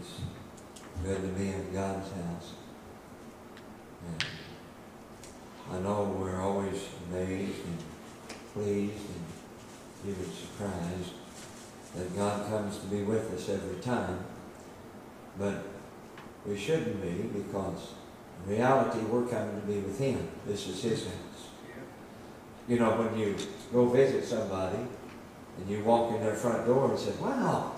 It's good to be in God's house. And I know we're always amazed and pleased and even surprised that God comes to be with us every time. But we shouldn't be because in reality we're coming to be with Him. This is His house. You know, when you go visit somebody and you walk in their front door and say, Wow,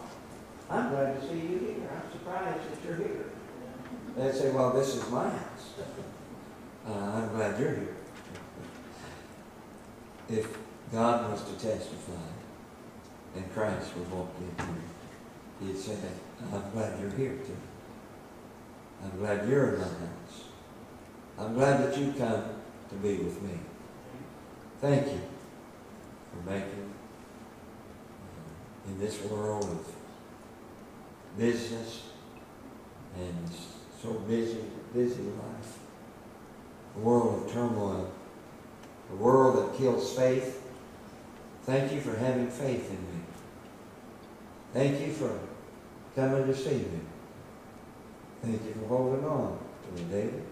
I'm glad to see you here. Surprised that you're here. They say, Well, this is my house. Uh, I'm glad you're here. If God was to testify and Christ would walk in here, He'd say, I'm glad you're here too. I'm glad you're in my house. I'm glad that you come to be with me. Thank you for making uh, in this world of business and so busy, busy life, a world of turmoil, a world that kills faith. Thank you for having faith in me. Thank you for coming to see me. Thank you for holding on to me, David.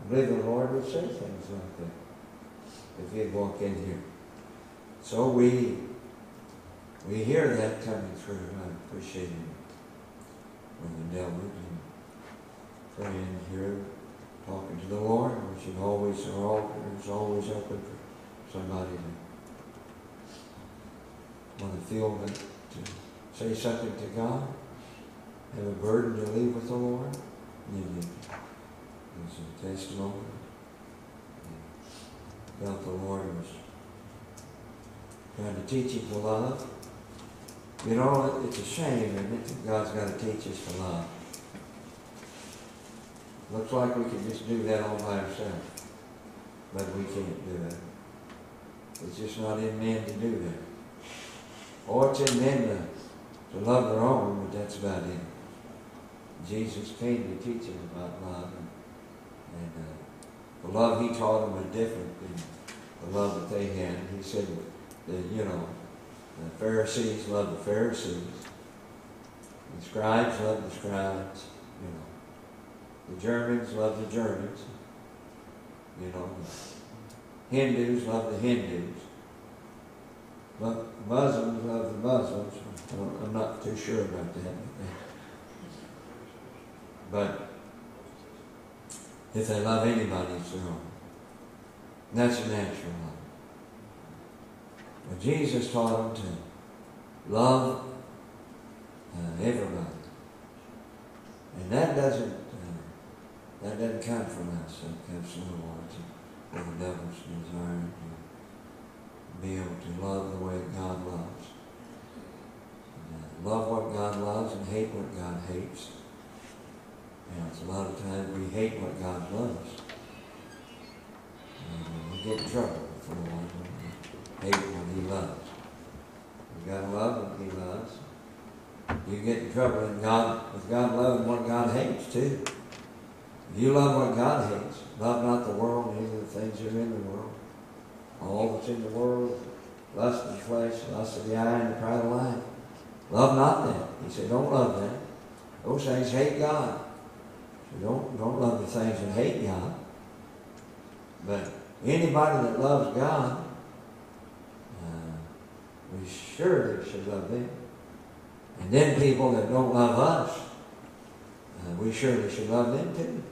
I believe the Lord would say things like that if he'd walk in here. So we we hear that coming through. I appreciate it. Brother Delbert and praying here, talking to the Lord, which is always our altar is always open for somebody to want to feel that to say something to God, have a burden to leave with the Lord. And then there's a testimony felt the Lord was trying to teach him to love. You know, it's a shame, isn't it, God's got to teach us to love. Looks like we can just do that all by ourselves, but we can't do it. It's just not in men to do that. Or it's in men to, to love their own, but that's about it. Jesus came to teach them about love, and, and uh, the love he taught them was different than the love that they had. He said that, you know, the Pharisees loved the Pharisees. The scribes loved the scribes, you know. The Germans loved the Germans. You know, the Hindus loved the Hindus. But Muslims love the Muslims. I'm not too sure about that. But if they love anybody, it's their own. That's a natural love. But Jesus taught them to love uh, everybody. And that doesn't uh, that doesn't come from us. That comes from the Lord. Or the devil's desire to be able to love the way God loves. And, uh, love what God loves and hate what God hates. And it's a lot of times we hate what God loves. And we get in trouble for the Lord hate what He loves. You gotta love what He loves. You get in trouble in God with God loving what God hates too. You love what God hates, love not the world, neither the things that are in the world. All that's in the world, lust of the flesh, lust of the eye, and the pride of life. Love not them. He said, don't love them. Those things hate God. So don't, don't love the things that hate God. But anybody that loves God, we surely should love them. And then people that don't love us, uh, we surely should love them too.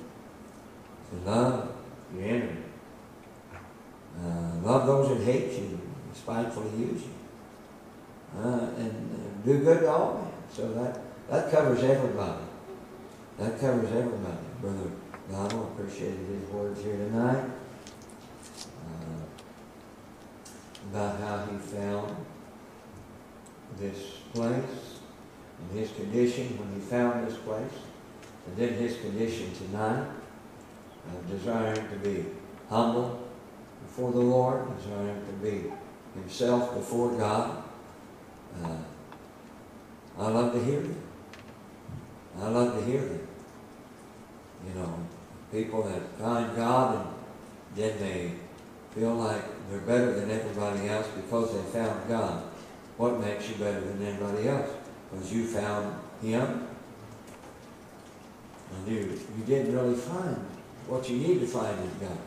To love your enemy. Uh, love those that hate you, spitefully use you. Uh, and, and do good to all men. So that, that covers everybody. That covers everybody. Brother Donald appreciated his words here tonight uh, about how he found this place and his condition when he found this place, and then his condition tonight, uh, desiring to be humble before the Lord, desiring to be himself before God. Uh, I love to hear them. I love to hear them. You know, people that find God and then they feel like they're better than everybody else because they found God. What makes you better than anybody else? Because you found Him And you, you didn't really find what you need to find in God.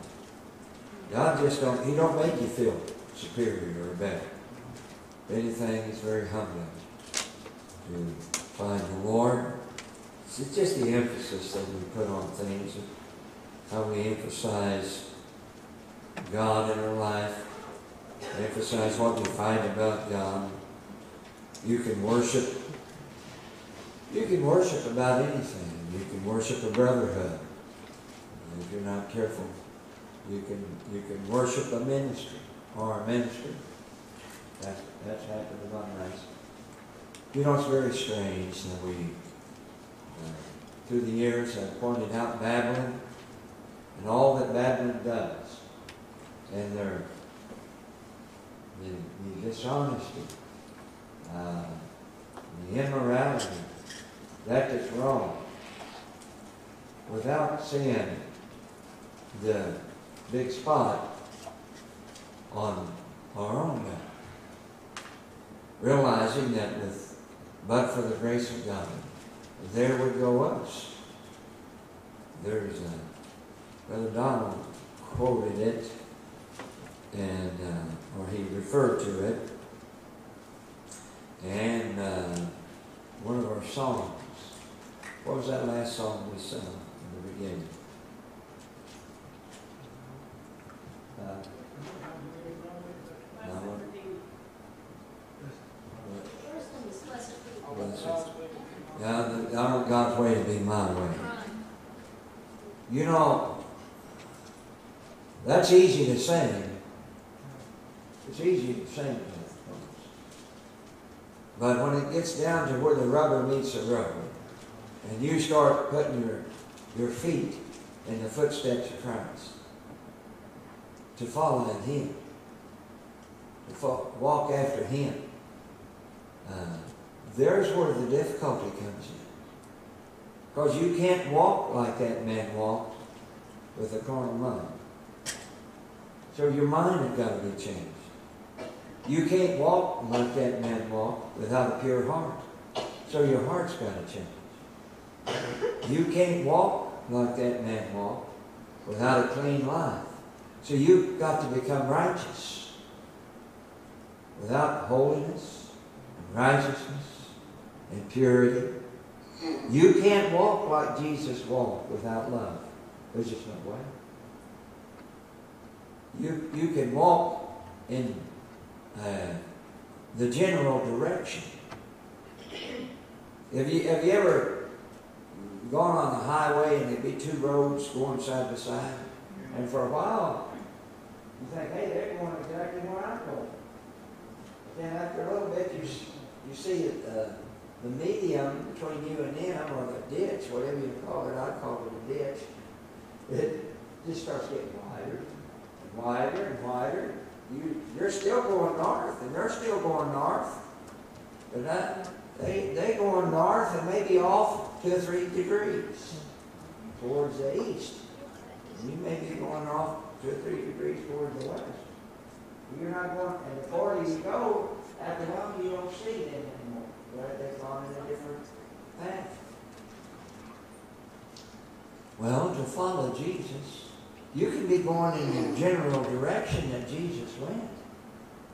God just don't, He don't make you feel superior or better. Anything, is very humbling to find the Lord. It's just the emphasis that we put on things, how we emphasize God in our life, emphasize what we find about God. You can worship. You can worship about anything. You can worship a brotherhood. If you're not careful, you can you can worship a ministry or a ministry. That's that's happened to my. You know, it's very strange that we, uh, through the years, have pointed out Babylon and all that Babylon does, and their the, the dishonesty, uh, the immorality, that is wrong. Without seeing the big spot on our own. Realizing that with, but for the grace of God, there would go us. There's a, Brother Donald quoted it, and, uh, or he referred to it, and uh, one of our songs. What was that last song we sang in the beginning? Uh, yeah, I want God's way to be my way. You know, that's easy to sing. It's easy to sing. But when it gets down to where the rubber meets the road, and you start putting your, your feet in the footsteps of Christ, to follow in Him, to fo- walk after Him, uh, there's where the difficulty comes in. Because you can't walk like that man walked with a carnal mind. So your mind has got to be changed. You can't walk like that man walked without a pure heart. So your heart's got to change. You can't walk like that man walked without a clean life. So you've got to become righteous. Without holiness and righteousness and purity, you can't walk like Jesus walked without love. There's just no way. You, you can walk in uh, the general direction. Have you, have you ever gone on the highway and there'd be two roads going side by side? And for a while, you think, hey, they're going exactly where I'm going. But then after a little bit, you, you see it, uh, the medium between you and them, or the ditch, whatever you call it, I call it a ditch, it just starts getting wider and wider and wider. You, you're still going north, and they're still going north. That, they, they going north and maybe off two or three degrees towards the east. And you may be going off two or three degrees towards the west. You're not going, and the farther you go, after a while, you don't see them anymore. Right? They've gone in a different path. Well, to follow Jesus, you can be going in the general direction that Jesus went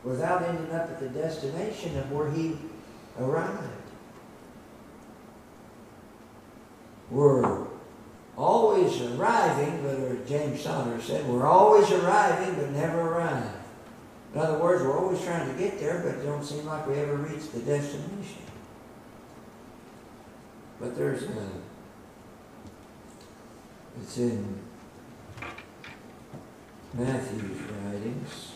without ending up at the destination of where he arrived. We're always arriving, but as James Saunders said, we're always arriving but never arrive. In other words, we're always trying to get there, but it don't seem like we ever reach the destination. But there's a, it's in Matthew's writings,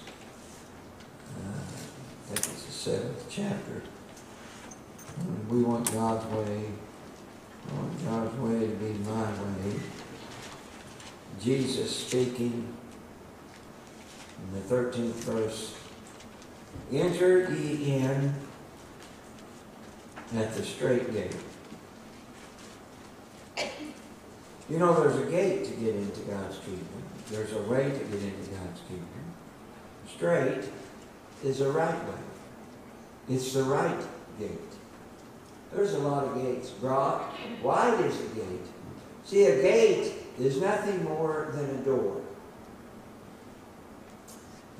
uh, I think it's the seventh chapter. We want God's way, I want God's way to be my way. Jesus speaking in the 13th verse, Enter ye in at the straight gate. You know, there's a gate to get into God's kingdom. There's a way to get into God's kingdom. Straight is a right way. It's the right gate. There's a lot of gates. Broad, wide is the gate. See, a gate is nothing more than a door.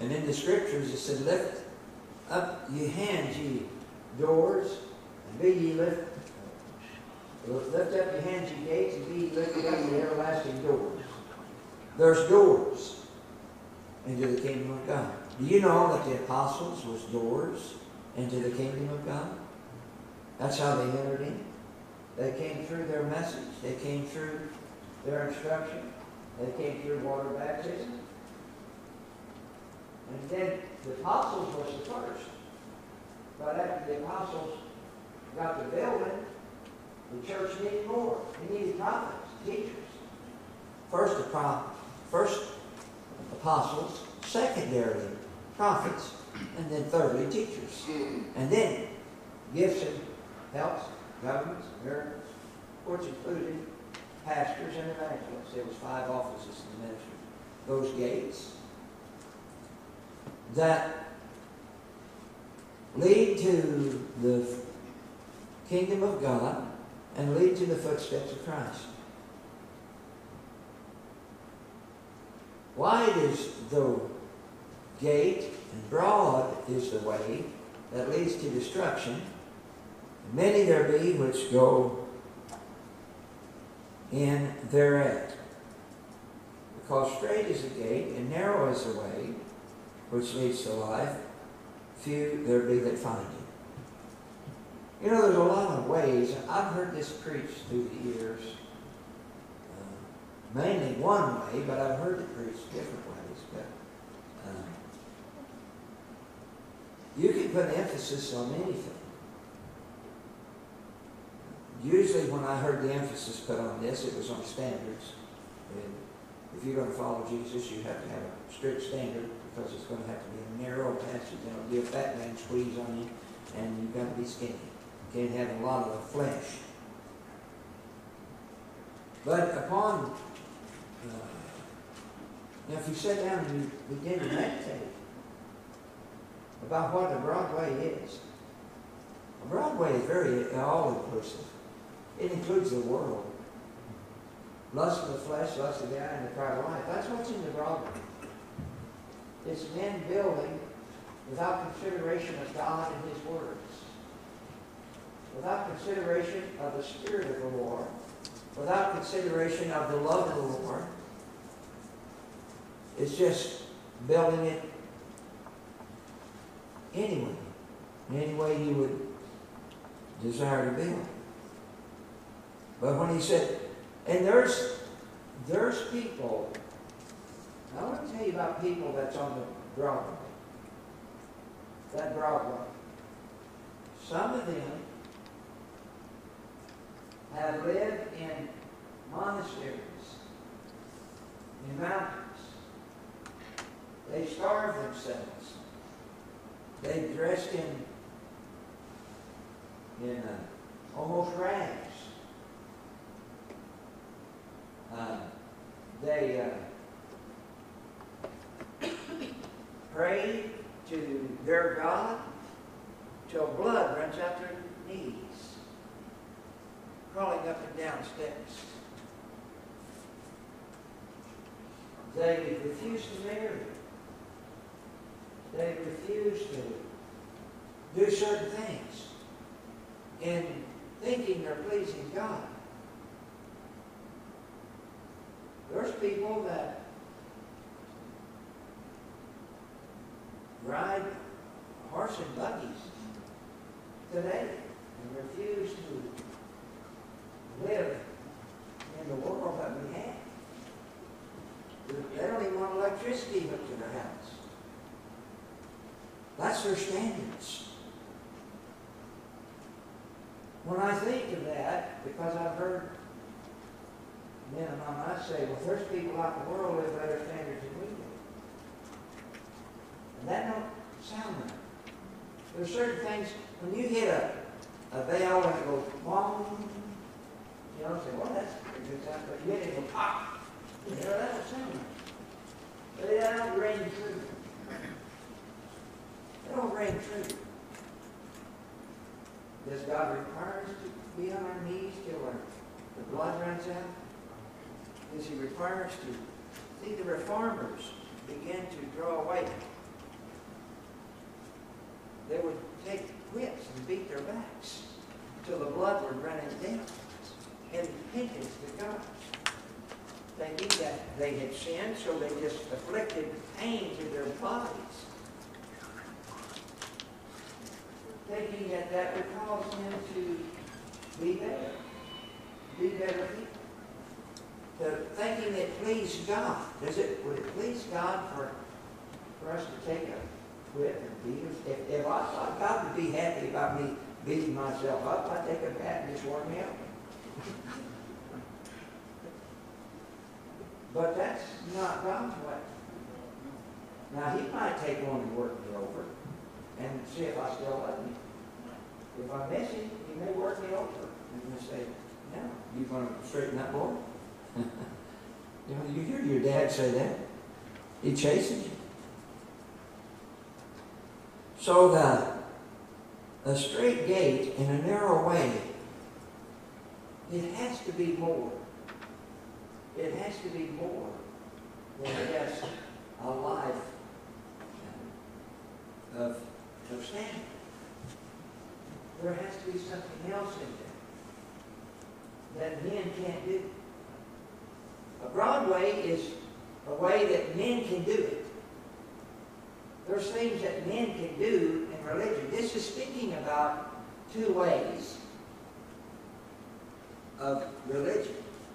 And in the scriptures it said, Lift up ye hands, ye doors, and be ye lift, lift up your hands, ye gates, and be ye lifted up, the everlasting doors. There's doors into the kingdom of God. Do you know that the apostles was doors into the kingdom of God? That's how they entered in. They came through their message. They came through their instruction. They came through water baptism. And then the apostles was the first. But after the apostles got the building, the church needed more. It needed prophets, teachers. First the prophet, first apostles, secondarily prophets, and then thirdly teachers. And then gifts and helps, governments, miracles, which included pastors and evangelists. There was five offices in the ministry. Those gates that lead to the kingdom of God and lead to the footsteps of Christ. Wide is the gate, and broad is the way that leads to destruction. Many there be which go in thereat. Because straight is the gate, and narrow is the way which leads to life, few there be that find it. You know, there's a lot of ways. I've heard this preached through the years. Mainly one way, but I've heard it preached different ways. But uh, you can put emphasis on anything. Usually, when I heard the emphasis put on this, it was on standards. And if you're going to follow Jesus, you have to have a strict standard because it's going to have to be a narrow passage. and It'll be a fat man squeeze on you, and you've got to be skinny. You can't have a lot of flesh. But upon, now if you sit down and you begin to meditate about what the Broadway is, Broadway is very all-inclusive. It includes the world. Lust of the flesh, lust of the eye, and the pride of life. That's what's in the Broadway. It's men building without consideration of God and His words. Without consideration of the Spirit of the Lord. Without consideration of the love of the Lord. It's just building it anyway. in Any way you would desire to build. But when he said, and there's there's people, I want to tell you about people that's on the Broadway. That Broadway. Some of them have lived in monasteries, in mountains. They starve themselves. They dressed in in uh, almost rags. Uh, they uh, pray to their God till blood runs out their knees, crawling up and down steps. They refuse to marry. They refuse to do certain things in thinking they're pleasing God. There's people that ride horse and buggies today and refuse to live in the world that we have. They don't even want electricity hooked to their house. That's their standards. When I think of that, because I've heard men and women, I say, well, there's people out in the world with better standards than we do. And that don't sound right. There's certain things, when you hit a, a bell and it goes you know, say, well, that's a good sound, but you hit it and go pop. You know, that don't sound right. But it don't ring true. It don't ring true. Does God require us to be on our knees till our, the blood runs out? is he requires to see the reformers begin to draw away. They would take whips and beat their backs until the blood would run down and repentance to God. Thinking that they had sinned, so they just afflicted pain to their bodies. Thinking that that would cause them to be better, be better people the thinking it pleased God. Does it, would it please God for, for us to take a whip and beat us? If, if I thought God would be happy about me beating myself up, I'd take a bat and just work me out. But that's not God's way. Now, he might take one and work me over and see if I still love him. If I miss him, he may work me over and say, no, you going to straighten that board? you know, you hear your dad say that. He chases you. So the a straight gate in a narrow way, it has to be more. It has to be more than just a life of, of standing. There has to be something else in there that men can't do. A broad way is a way that men can do it. There's things that men can do in religion. This is speaking about two ways of religion.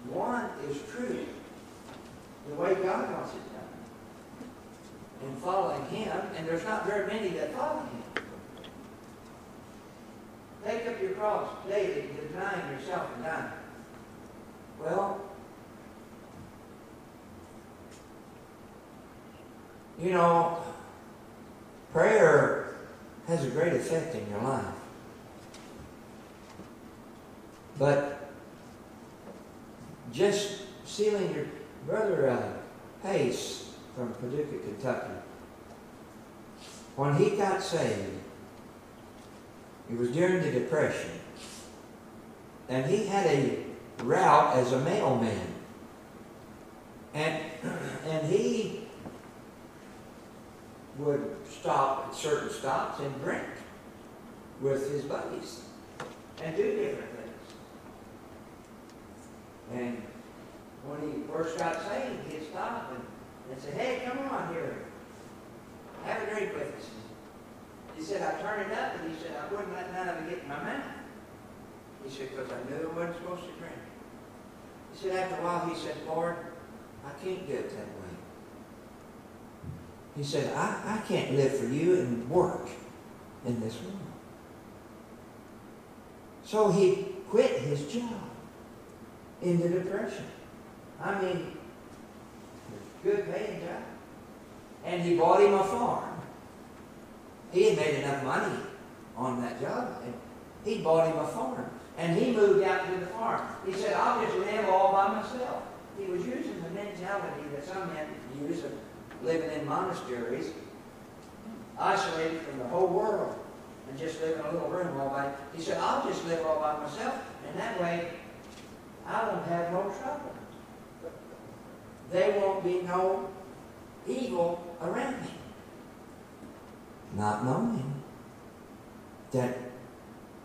One is truth, the way God wants it done, and following Him, and there's not very many that follow Him. Take up your cross daily, denying yourself and dying. Well, You know, prayer has a great effect in your life. But just sealing your brother uh, Pace from Paducah, Kentucky, when he got saved, it was during the Depression, and he had a route as a mailman. And, and he would stop at certain stops and drink with his buddies and do different. And when he first got saved, he'd stop and, and say, hey, come on here. Have a drink with us. He said, I turned it up, and he said, I wouldn't let none of it get in my mouth. He said, because I knew I wasn't supposed to drink. He said, after a while, he said, Lord, I can't do it that way. He said, I, I can't live for you and work in this world. So he quit his job in the depression. I mean, good paying job. And he bought him a farm. He had made enough money on that job. He bought him a farm. And he moved out to the farm. He said, I'll just live all by myself. He was using the mentality that some men use of living in monasteries, isolated from the whole world, and just live in a little room all by. He said, I'll just live all by myself, and that way I won't have no trouble. There won't be no evil around me. Not knowing that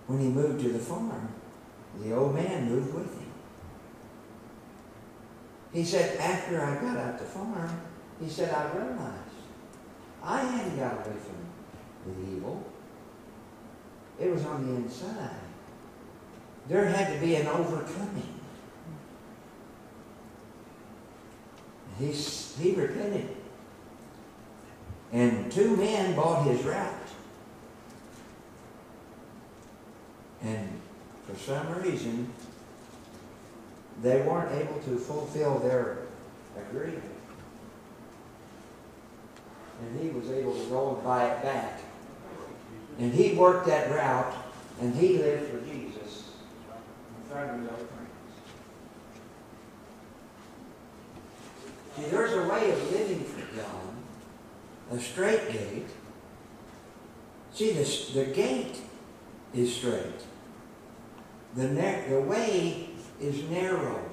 when he moved to the farm, the old man moved with him. He said, after I got out the farm, he said, I realized I hadn't got away from the evil. It was on the inside. There had to be an overcoming. He, he repented. And two men bought his route. And for some reason, they weren't able to fulfill their agreement and he was able to go and buy it back. And he worked that route, and he lived for Jesus in front of his own friends. See, there's a way of living for God, a straight gate. See, the, the gate is straight. The, the way is narrow.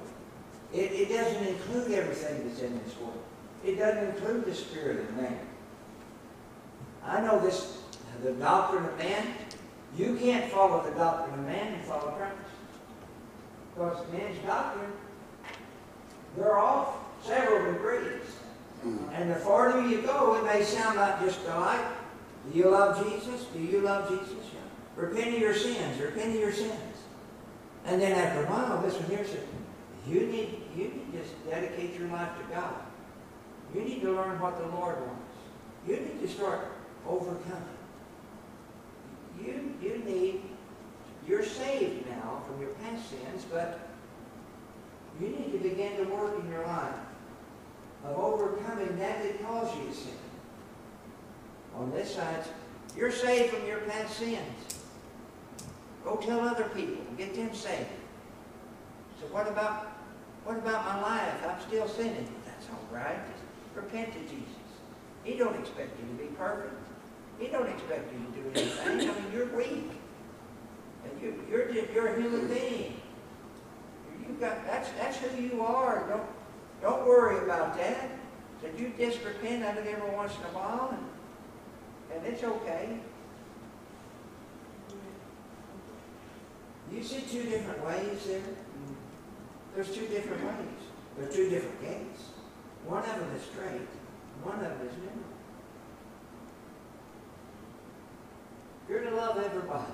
It, it doesn't include everything that's in this world. It doesn't include the spirit of man. I know this, the doctrine of man. You can't follow the doctrine of man and follow Christ. Because man's doctrine, they're off several degrees. And the farther you go, it may sound like just like, do you love Jesus? Do you love Jesus? Yeah. Repent of your sins. Repent of your sins. And then after a while, this one here says, you need, you need to just dedicate your life to God. You need to learn what the Lord wants. You need to start overcoming. You, you need, you're saved now from your past sins, but you need to begin to work in your life of overcoming that that caused you to sin. On this side, you're saved from your past sins. Go tell other people, get them saved. So what about what about my life? I'm still sinning. That's all right. Just repent to Jesus. He don't expect you to be perfect. He don't expect you to do anything. I mean, you're weak. And you, you're you're a human being. You've got that's that's who you are. Don't don't worry about that. So you just repent of it every once in a while, and, and it's okay. You see two different ways there? There's two different ways. There's two different gates. One of them is straight, one of them is narrow. You're to love everybody.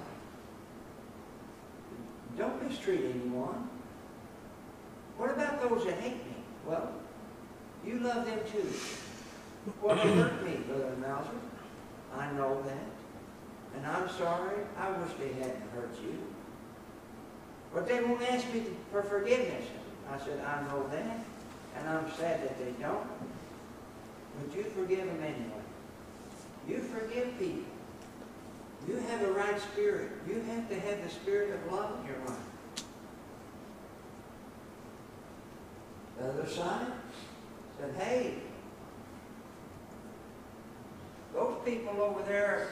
Don't mistreat anyone. What about those that hate me? Well, you love them too. They hurt me, Brother Mouser. I know that. And I'm sorry. I wish they hadn't hurt you. But they won't ask me for forgiveness. I said, I know that. And I'm sad that they don't. But you forgive them anyway. You forgive people. You have a right spirit. You have to have the spirit of love in your life. The other side said, hey, those people over there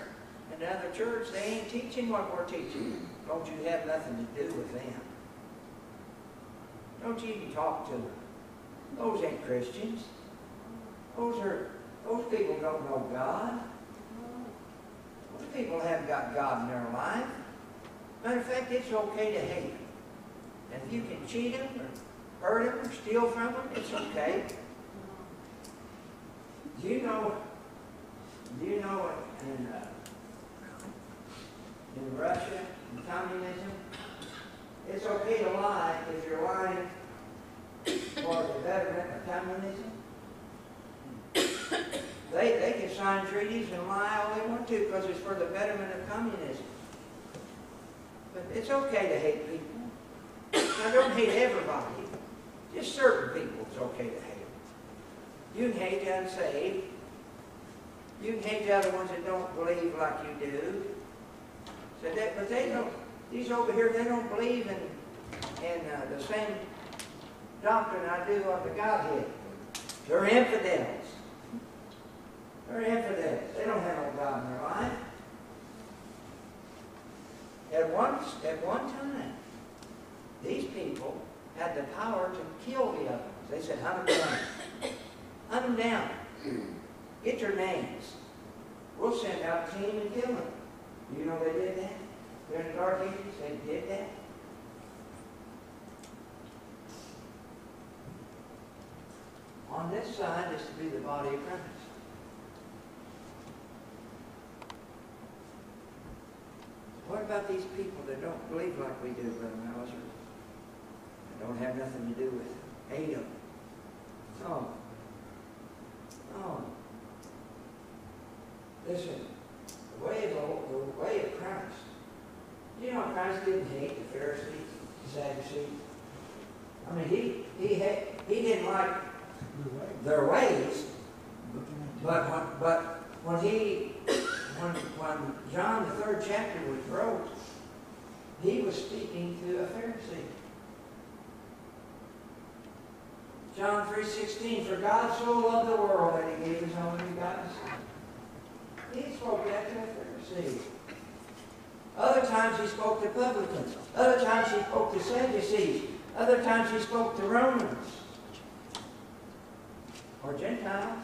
in the other church, they ain't teaching what we're teaching. Don't you have nothing to do with them. Don't you even talk to them. Those ain't Christians. Those are those people don't know God. Those people haven't got God in their life. Matter of fact, it's okay to hate them. And if you can cheat them or hurt or steal from them, it's okay. Do you know? Do you know in uh, in Russia, in communism, it's okay to lie if you're lying for the betterment of communism. They, they can sign treaties and lie all they want to because it's for the betterment of communism. But it's okay to hate people. Now, don't hate everybody. Just certain people it's okay to hate. You can hate the unsaved. You can hate the other ones that don't believe like you do. So that, but they don't, these over here, they don't believe in, in uh, the same doctrine I do of the Godhead. They're infidels. They're infidels. They don't have no God in their life. At once, at one time, these people had the power to kill the others. They said, hunt them down. hunt them down. Get their names. We'll send out a team and kill them. You know they did that? During the Dark Ages, they did that. On this side is to be the body of Christ. What about these people that don't believe like we do, Brother Mouser? Don't have nothing to do with it. Hate them. Oh. Oh. Listen, the way of the, the way of Christ. You know, Christ didn't hate the Pharisees, the Sadducees. I mean, he he had, he didn't like their ways, but when, but when he when when John the third chapter was wrote, he was speaking to a Pharisee. John three sixteen, for God so loved the world that he gave his only begotten Son. He spoke that to the Pharisee. Other times he spoke to publicans. Other times he spoke to Sadducees. Other times he spoke to Romans. or Gentiles.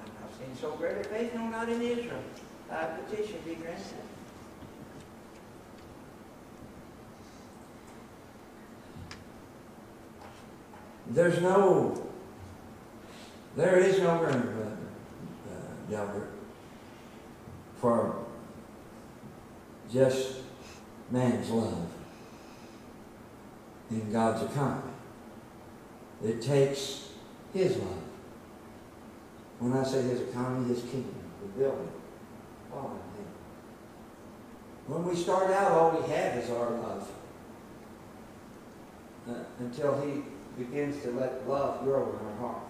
I've saying so great a faith, no, not in Israel. Thy petition be granted. There's no, there is no room, uh, uh, Delbert, for just man's love in God's economy. It takes His love. When I say His economy, His kingdom, the building, all in Him. When we start out, all we have is our love. Uh, until He begins to let love grow in our heart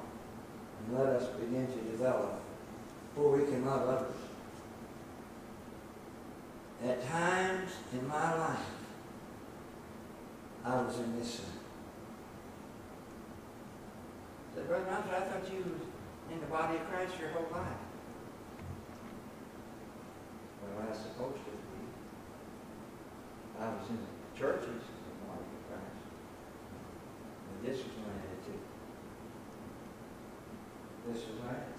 and let us begin to develop for we can love others. At times in my life, I was in this sin. Said, Brother Roger, I thought you was in the body of Christ your whole life. Well, I was supposed to be. I was in the churches in the body of Christ. And this was my attitude. This was my attitude.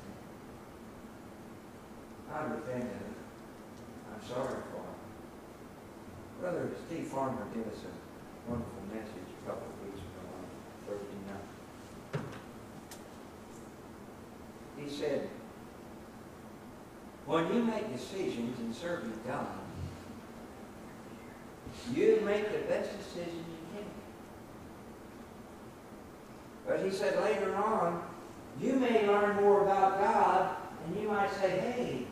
I'm repented. I'm sorry for it. Brother Steve Farmer gave us a wonderful message a couple of weeks ago on Thursday night. He said, when you make decisions in serving God, you make the best decision you can. He said later on, you may learn more about God, and you might say, hey,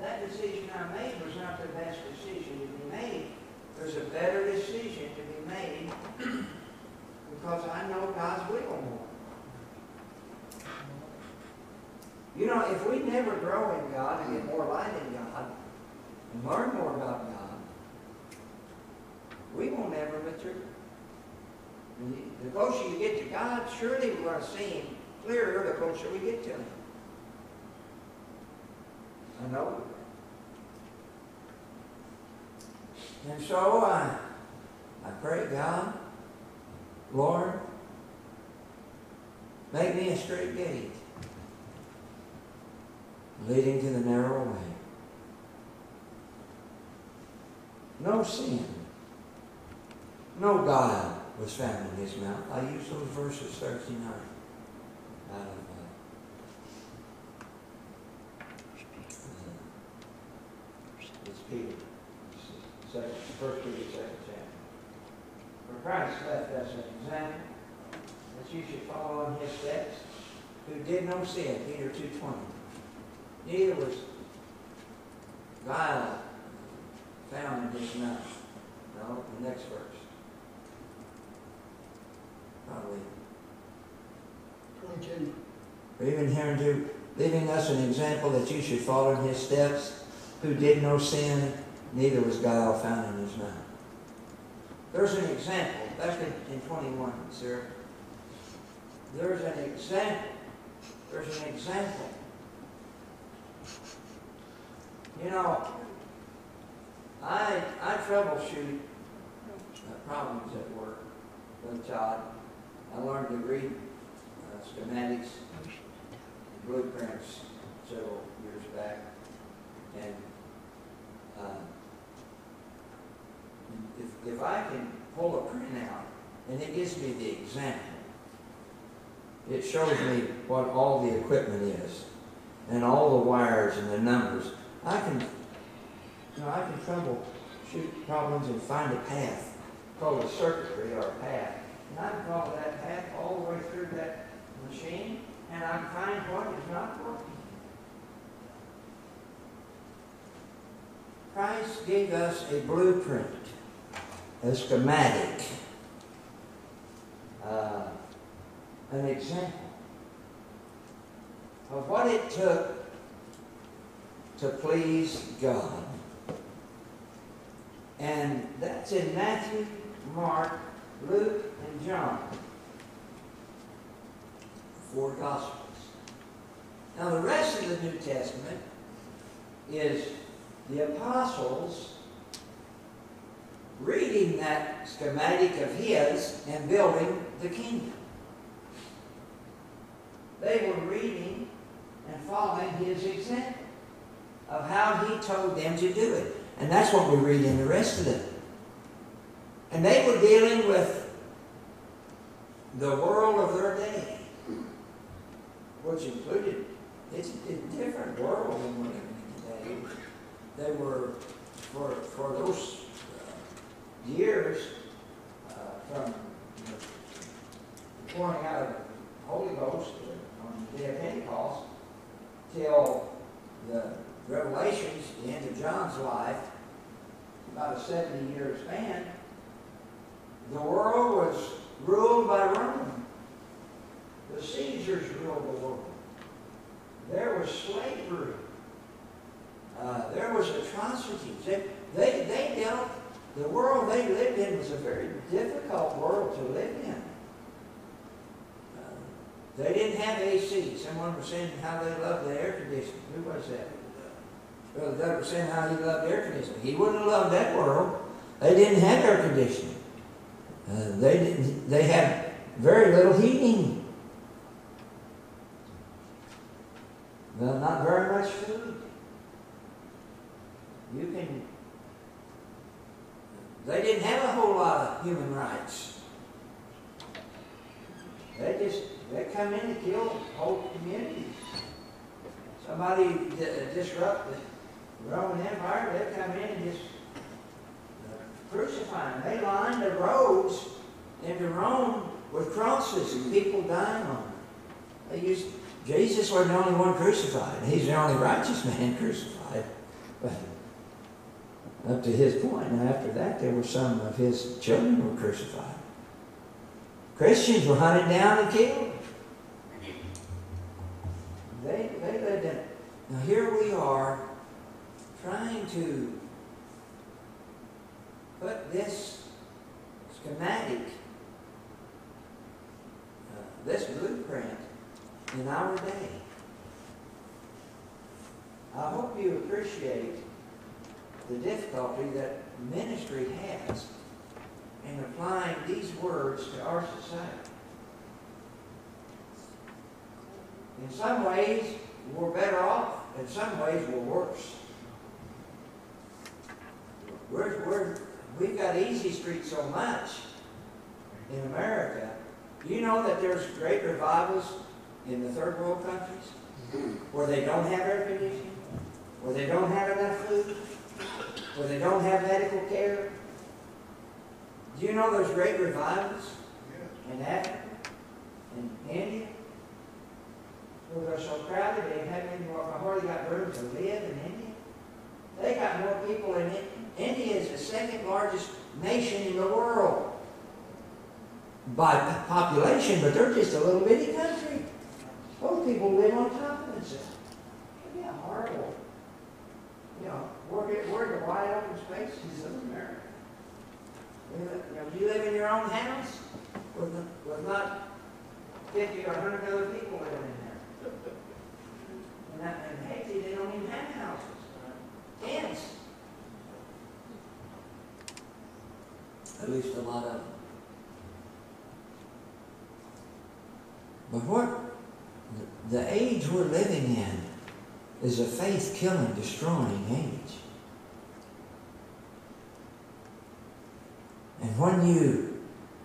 that decision I made was not the best decision to be made. There's a better decision to be made because I know God's will more. You know, if we never grow in God and get more light in God and learn more about God, we won't ever mature. The closer you get to God, surely we're going to see Him clearer the closer we get to Him. I know. And so I, I pray, God, Lord, make me a straight gate leading to the narrow way. No sin, no guile was found in his mouth. I use those verses 39 out of It's Peter. Second, first Peter, second chapter. For Christ left us an example that you should follow in his steps, who did no sin, Peter 2.20. Neither was guile found in his mouth. No, the next verse. Probably. Twenty-two. Even hereunto, leaving us an example that you should follow in his steps, who did no sin, neither was guile found in his mouth. There's an example, back in, in 21, sir. There's an example. There's an example. You know, I, I troubleshoot uh, problems at work with Todd. I learned to read uh, schematics, blueprints several years back. And uh, if, if I can pull a printout and it gives me the example, it shows me what all the equipment is and all the wires and the numbers. I can, you know, I can troubleshoot problems and find a path called a circuitry or a path. I follow that path all the way through that machine and I find what is not working. Christ gave us a blueprint, a schematic, uh, an example of what it took to please God. And that's in Matthew, Mark, Luke, and John. Four Gospels. Now, the rest of the New Testament is the apostles reading that schematic of his and building the kingdom. they were reading and following his example of how he told them to do it. And that's what we read in the rest of it. And they were dealing with the world of their day, which included, it's a different world than we're living in today. They were, for, for those uh, years, uh, from the pouring out of the Holy Ghost on the day of Pentecost till the Revelations, the end of John's life, about a 70 year span, the world was ruled by Rome. The Caesars ruled the world. There was slavery. Uh, there was atrocities. They, they, they dealt, the world they lived in was a very difficult world to live in. Uh, they didn't have AC. Someone was saying how they loved the air conditioning. Who was that? Brother Doug was saying how he loved air conditioning. He wouldn't have loved that world. They didn't have air conditioning. Uh, they they had very little heating. Well, not very much food. You can. They didn't have a whole lot of human rights. They just they come in and kill whole communities. Somebody disrupt the Roman Empire, they come in and just crucifying. They lined the roads into Rome with crosses and people dying on them. They used Jesus wasn't the only one crucified. He's the only righteous man crucified. But up to his point, and after that, there were some of his children were crucified. Christians were hunted down and killed. They, they lived in. Now here we are trying to put this schematic, uh, this blueprint in our day. I hope you appreciate the difficulty that ministry has in applying these words to our society. In some ways, we're better off. In some ways, we're worse. We're, we're, we've got easy street so much in America. Do you know that there's great revivals in the third world countries where they don't have air conditioning, where they don't have enough food, where they don't have medical care? Do you know there's great revivals in Africa, in India? Where they're so crowded they haven't even hardly got room to live in India. They got more people in it. India is the second largest nation in the world by population, but they're just a little bitty country. Those people live on top of themselves. Be horrible. You know, we're, we're the wide open spaces of America. You know, you live in your own house with, with not 50 or 100 other people living in there. And, that, in Haiti, they don't even have houses. Tents. At least a lot of them. But what the age we're living in is a faith killing, destroying age. And when you,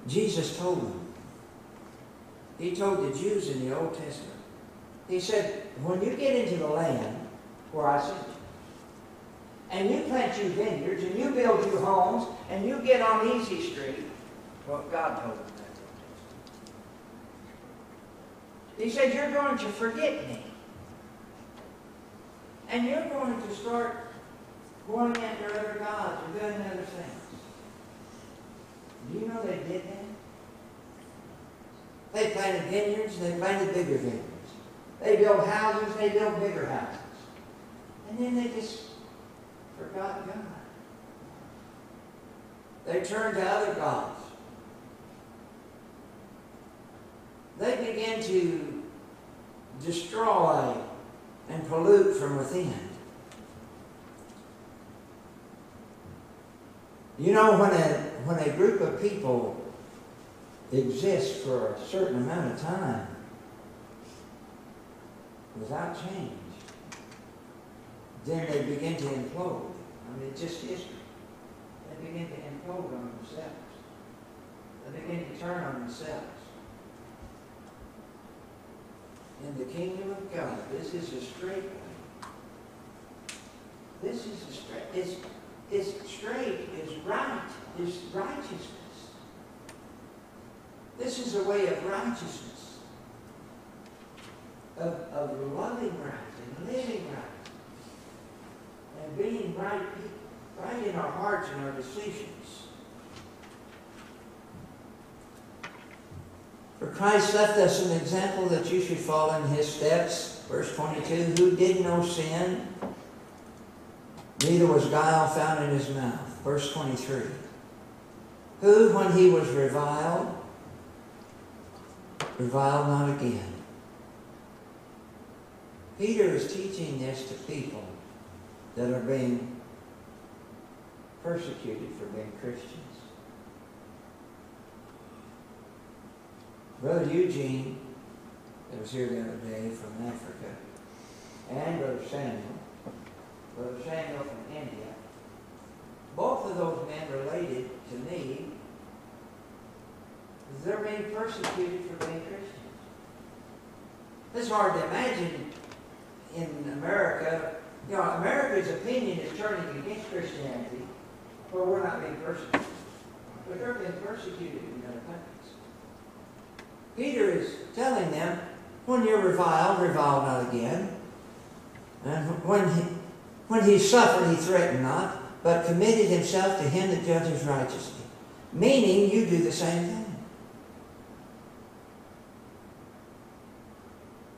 Jesus told them, he told the Jews in the Old Testament, he said, when you get into the land where I sent you, and you plant your vineyards, and you build your homes, and you get on easy street, well, God told them that. He said, you're going to forget me. And you're going to start going after other gods and doing other things. Do you know they did that? They planted vineyards, they planted bigger vineyards. They built houses, and they built bigger houses. And then they just forgot God. They turned to other gods. They began to destroy and pollute from within. You know, when a, when a group of people exists for a certain amount of time, without change, then they begin to implode. I mean, it's just history. They begin to implode on themselves. They begin to turn on themselves. In the kingdom of God, this is a straight way. This is a straight, it's, it's straight, it's right, it's righteousness. This is a way of righteousness, of, of loving right and living right, and being right right in our hearts and our decisions. For Christ left us an example that you should follow in his steps. Verse 22, who did no sin, neither was guile found in his mouth. Verse 23, who, when he was reviled, reviled not again. Peter is teaching this to people that are being persecuted for being Christians. Brother Eugene, that was here the other day from Africa, and Brother Samuel, Brother Samuel from India, both of those men related to me they're being persecuted for being Christians. It's hard to imagine in America, you know, America's opinion is turning against Christianity, but we're not being persecuted. But they're being persecuted in other countries. Peter is telling them, when you're reviled, revile not again. And when he, when he suffered, he threatened not, but committed himself to him that judges righteously. Meaning, you do the same thing.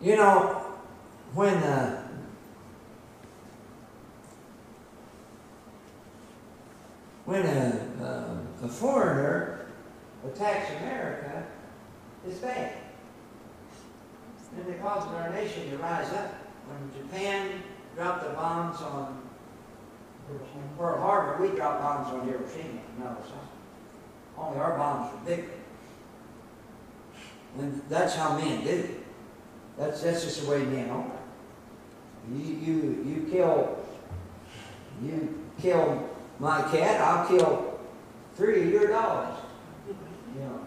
You know, when uh, when a, uh, a foreigner attacks America, it's bad. And it causes our nation to rise up. When Japan dropped the bombs on Pearl Harbor, we dropped bombs on Hiroshima and Nagasaki. Only our bombs were bigger. And that's how men do. That's, that's just the way men are. You, you, you kill, you kill my cat, I'll kill three of your dogs. You know.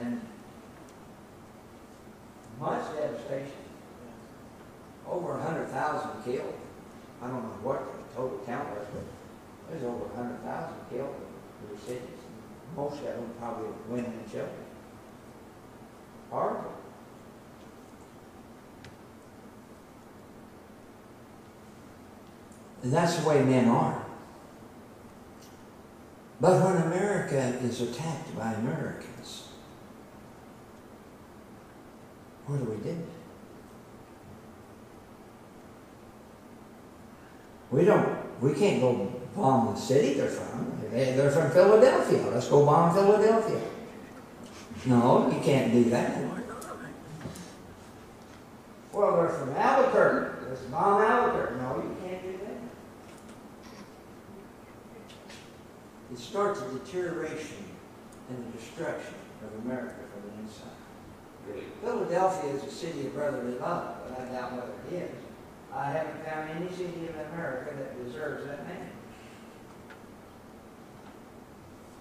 And much devastation. Over a hundred thousand killed. I don't know what the total count was, but there's over a hundred thousand killed in the cities. Most of them probably women and children. Horrible. And that's the way men are. But when America is attacked by Americans, what do we do? We don't, we can't go bomb the city they're from. Eh, they're from Philadelphia. Let's go bomb Philadelphia. No, you can't do that. Well, they're from Albuquerque. Let's bomb Albuquerque. No, you can't do that. It starts a deterioration and the destruction of America from the inside. Philadelphia is a city of brotherly love, but I doubt whether it is. I haven't found any city in America that deserves that name.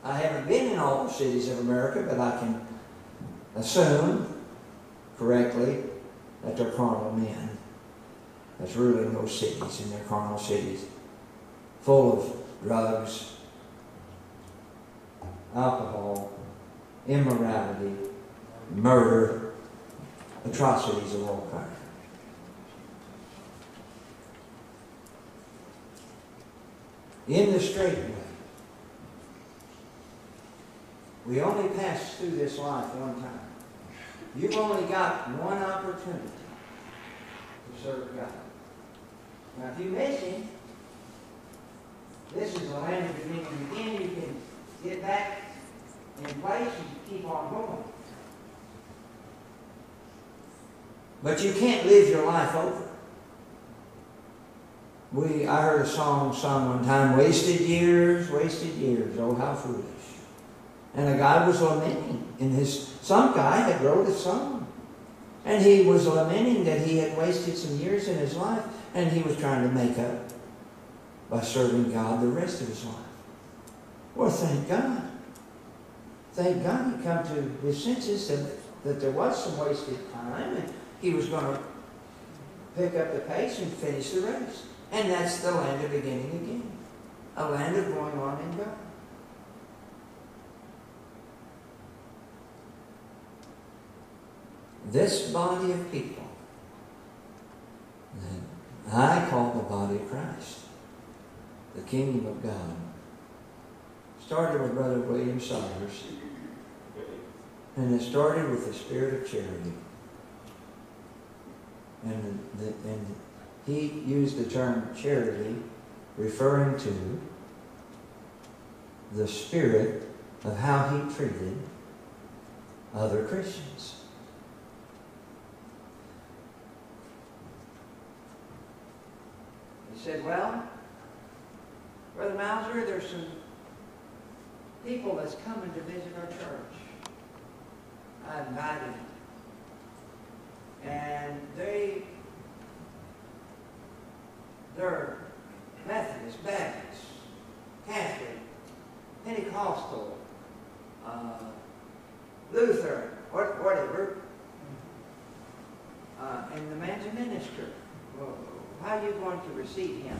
I haven't been in all the cities of America, but I can assume correctly that they're carnal men that's ruling those cities in their carnal cities, full of drugs, alcohol, immorality, murder, atrocities of all kinds. In the straight way. We only pass through this life one time. You've only got one opportunity to serve God. Now, if you miss Him, this is the land of beginning and again. You can get back in place and keep on going. But you can't live your life over. We, I heard a song sung one time, wasted years, wasted years, oh how foolish. And a guy was lamenting, and his some guy had wrote a song. And he was lamenting that he had wasted some years in his life, and he was trying to make up by serving God the rest of his life. Well, thank God. Thank God he come to his senses and that there was some wasted time, and he was going to pick up the pace and finish the race. And that's the land of beginning again. A land of going on in God. This body of people I call the body of Christ, the kingdom of God, started with Brother William Sowders, and it started with the spirit of charity. And, the, and he used the term charity referring to the spirit of how he treated other Christians. He said, Well, Brother Mouser, there's some people that's coming to visit our church. Invited them. And they, they're Methodist, Baptist, Catholic, Pentecostal, uh, Lutheran, what, whatever. Uh, and the man's a minister. Well, how are you going to receive him?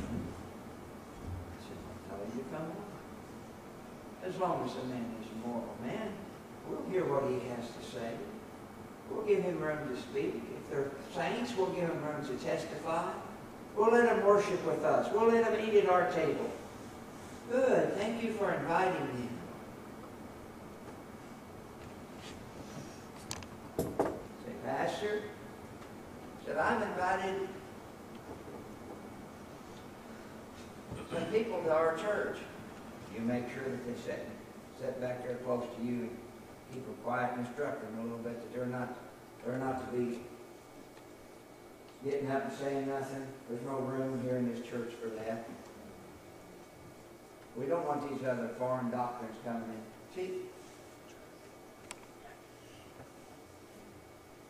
I said, I'll to come on. As long as the man is a moral man, we'll hear what he has to say. We'll give him room to speak. If they're saints, we'll give them room to testify. We'll let them worship with us. We'll let them eat at our table. Good. Thank you for inviting me. Say, Pastor, said I'm invited some people to our church. You make sure that they sit, sit back there close to you keep them quiet and instruct them a little bit that they're not, they're not to be getting up and saying nothing. There's no room here in this church for that. We don't want these other foreign doctrines coming in. See?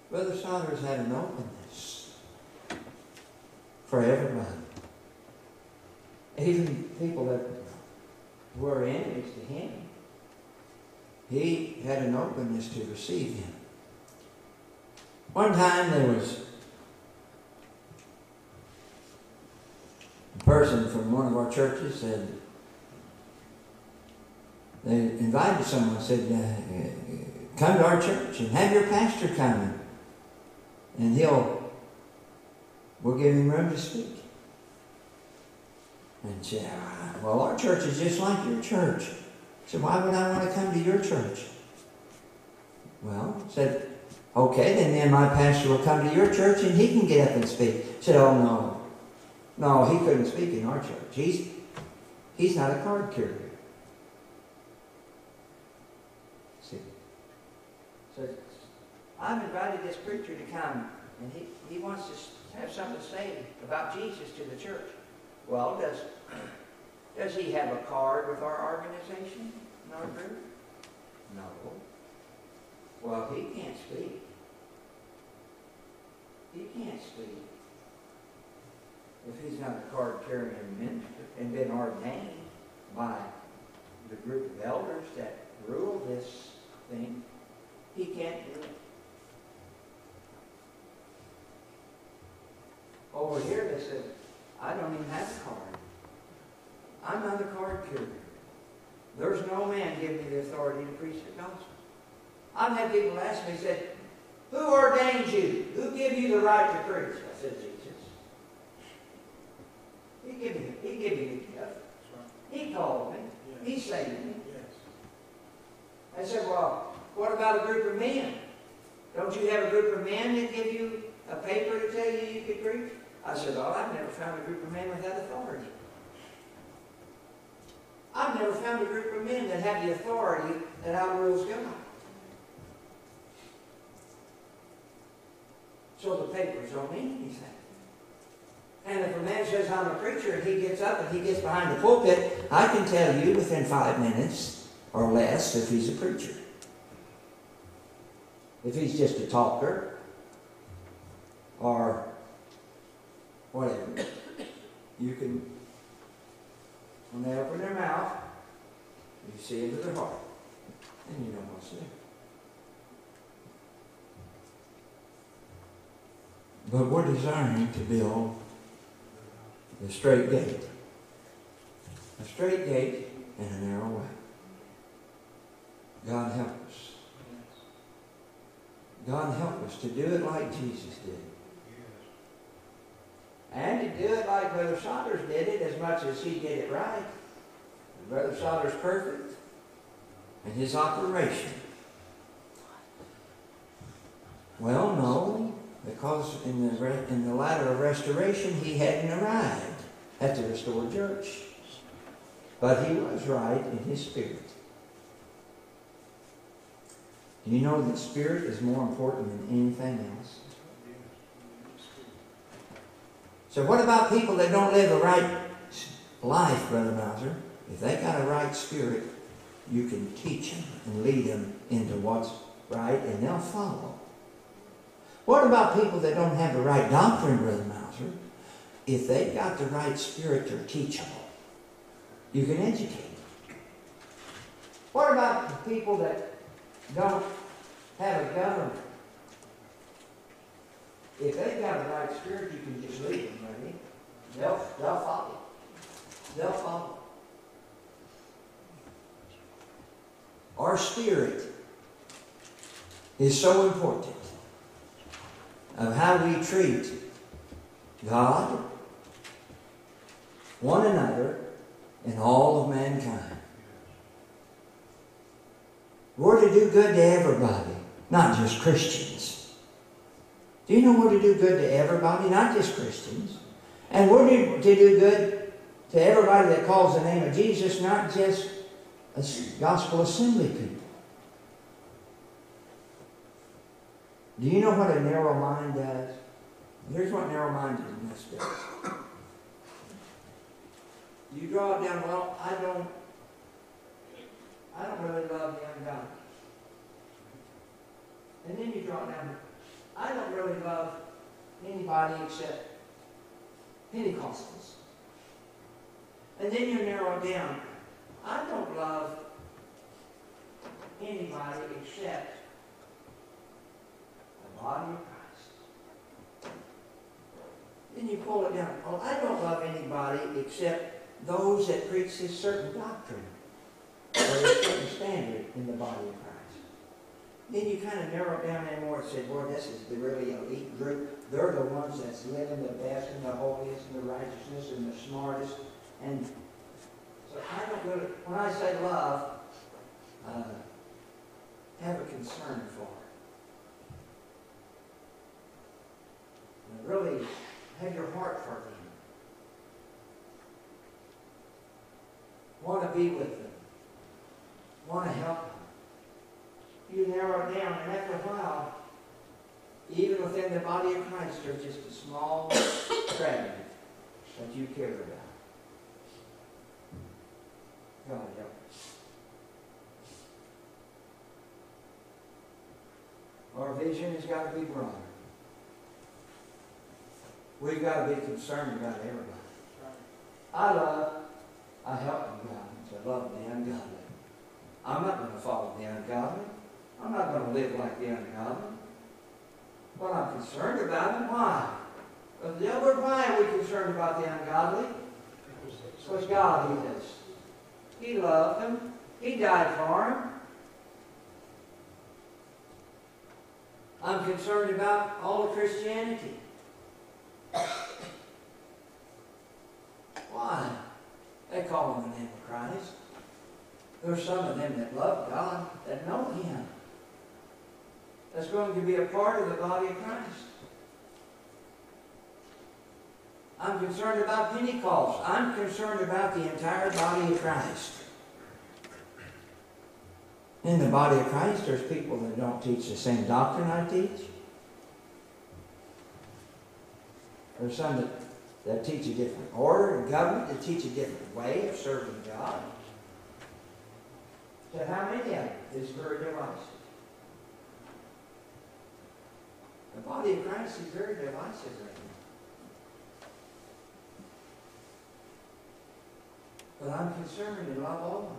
Brother Sowders had an openness for everybody. Even people that were enemies to him he had an openness to receive him. One time there was a person from one of our churches said, they invited someone, said, come to our church and have your pastor come. And he'll, we'll give him room to speak. And said, ah, well, our church is just like your church. So why would I want to come to your church? Well, said, okay, then then my pastor will come to your church and he can get up and speak. Said, oh no. No, he couldn't speak in our church. He's he's not a card carrier. See. So I've invited this preacher to come and he, he wants to have something to say about Jesus to the church. Well, does does he have a card with our organization in our group? No. Well, he can't speak. He can't speak. If he's not a card carrying minister and been ordained by the group of elders that rule this thing, he can't do it. Over here they said, I don't even have a card. I'm not a card carrier. There's no man giving me the authority to preach the gospel. I've had people ask me, said, who ordained you? Who gave you the right to preach? I said, Jesus. He gave me, he gave me the gift. He called me. He saved me. I said, well, what about a group of men? Don't you have a group of men that give you a paper to tell you you could preach? I said, well, I've never found a group of men with that authority. I've never found a group of men that have the authority that outrules God. So the papers don't mean anything. And if a man says, I'm a preacher, and he gets up and he gets behind the pulpit, I can tell you within five minutes or less if he's a preacher. If he's just a talker, or whatever, you can, when they open their mouth, you see into their heart, and you know what's there. But we're desiring to build the straight gate. A straight gate and a narrow way. God help us. God help us to do it like Jesus did. And to do it like Brother Sowders did it as much as he did it right. Brother Sowders perfect in his operation. Well, no, because in the, in the ladder of restoration he hadn't arrived at the restored church. But he was right in his spirit. Do you know that spirit is more important than anything else? So what about people that don't live a right life, Brother Mouser? If they got a right spirit, you can teach them and lead them into what's right, and they'll follow. What about people that don't have the right doctrine, Brother Mouser? If they've got the right spirit, they're teachable. You can educate them. What about the people that don't have a government? If they've got the right spirit, you can just leave them, buddy. They'll, they'll follow. They'll follow. Our spirit is so important of how we treat God, one another, and all of mankind. We're to do good to everybody, not just Christians. Do you know we're to do good to everybody, not just Christians? And we're to do good to everybody that calls the name of Jesus, not just gospel assembly people. Do you know what a narrow mind does? Here's what narrow mindedness does. You draw it down, well, I don't I don't really love the ungodly. And then you draw it down, I don't really love anybody except Pentecostals. And then you narrow it down, I don't love anybody except the body of Christ. Then you pull it down. Well, I don't love anybody except those that preach this certain doctrine or a certain standard in the body of Christ. Then you kind of narrow it down and more and say, boy, this is the really elite group. They're the ones that's living the best and the holiest and the righteousness and the smartest. And so I don't really, when I say love, uh, have a concern for. And really have your heart for them. Want to be with them. Want to help them. You narrow it down, and after a while, even within the body of Christ, there's just a small fragment that you care about. God help us. Our vision has got to be broader. We've got to be concerned about everybody. I love, I help you guys to love the ungodly. I'm not going to follow the ungodly. I'm not going to live like the ungodly. But I'm concerned about them. Why? Well, the other why are we concerned about the ungodly? Because God he is. He loved them. He died for them. I'm concerned about all of Christianity. Why? They call on the name of Christ. There's some of them that love God, that know Him. That's going to be a part of the body of Christ. I'm concerned about Pentecost. I'm concerned about the entire body of Christ. In the body of Christ, there's people that don't teach the same doctrine I teach. There's some that, that teach a different order and government that teach a different way of serving God. So how many of them is very divisive? The body of Christ is very divisive right now. But I'm concerned and love all.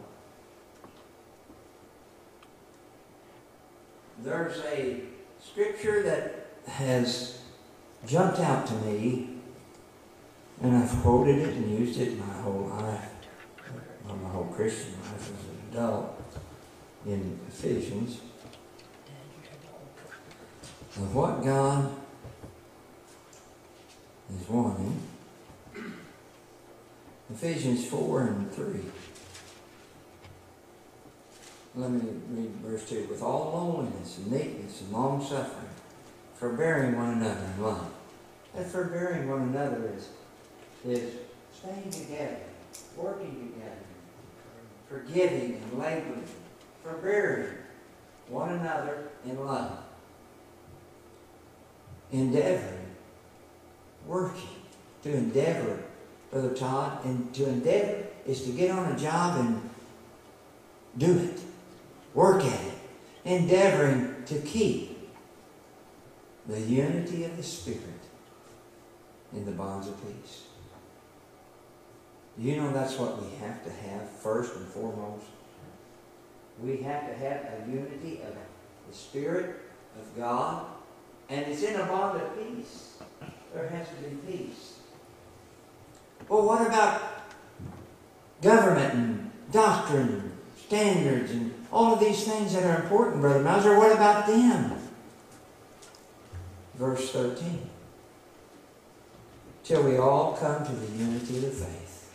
There's a scripture that has jumped out to me, and I've quoted it and used it my whole life, my whole Christian life as an adult, in Ephesians. Of what God is wanting. Ephesians 4 and 3. Let me read verse 2. With all lowliness and meekness and long suffering, forbearing one another in love. That forbearing one another is, is staying together, working together, forgiving and laboring, forbearing one another in love, endeavoring, working, to endeavor, Brother Todd, and to endeavor is to get on a job and do it. Work at it, endeavoring to keep the unity of the Spirit in the bonds of peace. You know that's what we have to have first and foremost. We have to have a unity of the Spirit of God, and it's in a bond of peace. There has to be peace. Well, what about government and doctrine and standards and all of these things that are important, Brother Mouser, what about them? Verse 13. Till we all come to the unity of the faith.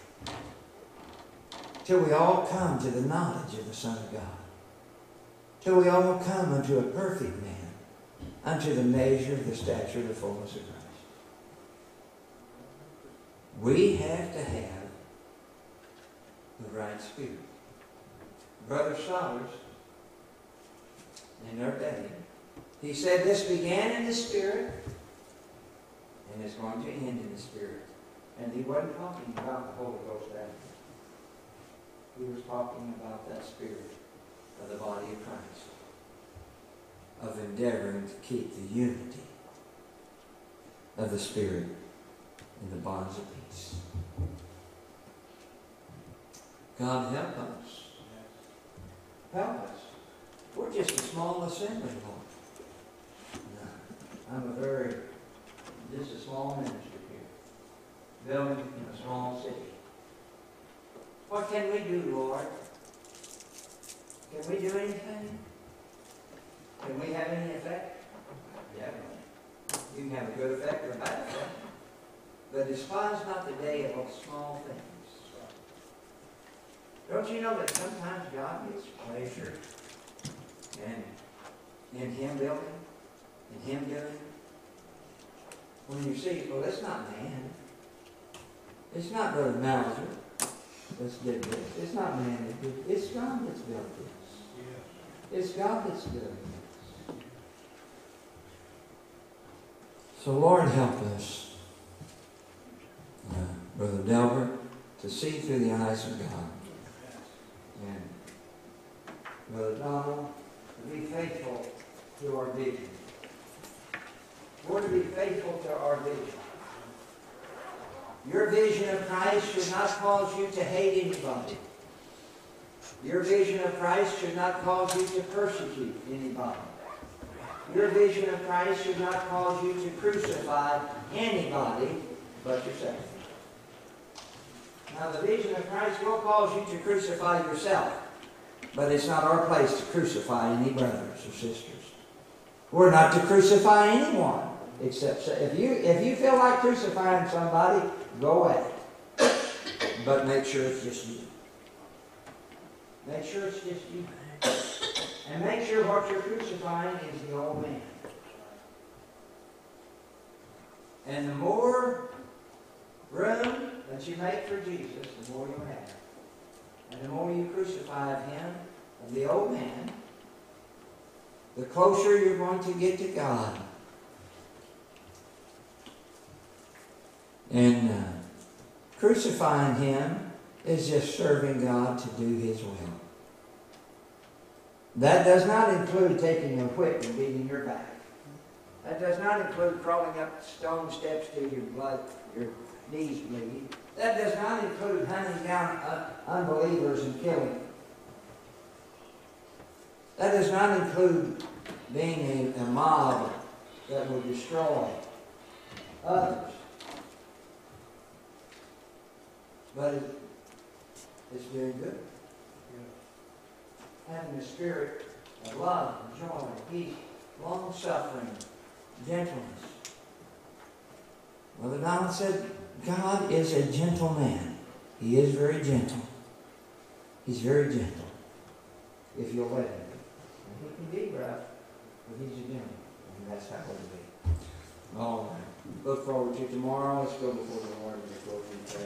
Till we all come to the knowledge of the Son of God. Till we all come unto a perfect man, unto the measure of the stature of the fullness of Christ. We have to have the right spirit. Brother Sellers, in their day, he said this began in the Spirit and it's going to end in the Spirit. And he wasn't talking about the Holy Ghost after. He was talking about that Spirit of the body of Christ, of endeavoring to keep the unity of the Spirit in the bonds of peace. God help us. Help us. We're just a small assembly, Lord. I'm a very, just a small ministry here, building in a small city. What can we do, Lord? Can we do anything? Can we have any effect? Definitely. You can have a good effect or a bad effect. But despise not the day of small things. Don't you know that sometimes God gets pleasure in, in Him building, in Him doing? When you see, well, it's not man. It's not Brother Mouser that's did this. It's not man that did It's God that's built this. It's God that's doing this. So, Lord, help us, uh, Brother Delbert, to see through the eyes of God. And Brother Donald, to be faithful to our vision. We're to be faithful to our vision. Your vision of Christ should not cause you to hate anybody. Your vision of Christ should not cause you to persecute anybody. Your vision of Christ should not cause you to crucify anybody but yourself. Now, the vision of Christ will cause you to crucify yourself, but it's not our place to crucify any brothers or sisters. We're not to crucify anyone, except if you if you feel like crucifying somebody, go at it. But make sure it's just you. Make sure it's just you. And make sure what you're crucifying is the old man. And the more room that you make for Jesus, the more you'll have. And the more you crucify him, of the old man, the closer you're going to get to God. And uh, crucifying him is just serving God to do his will. That does not include taking a whip and beating your back. That does not include crawling up stone steps till your blood, your knees bleed. That does not include hunting down uh, unbelievers and killing. Them. That does not include being a, a mob that will destroy others. But it, it's very good. Having a spirit of love, joy, peace, long suffering, gentleness. Brother Donald said, God is a gentle man. He is very gentle. He's very gentle. If you'll let him. And he can be rough, but he's a gentleman. And that's how it will be. All right. Look forward to tomorrow. Let's go before the Lord the.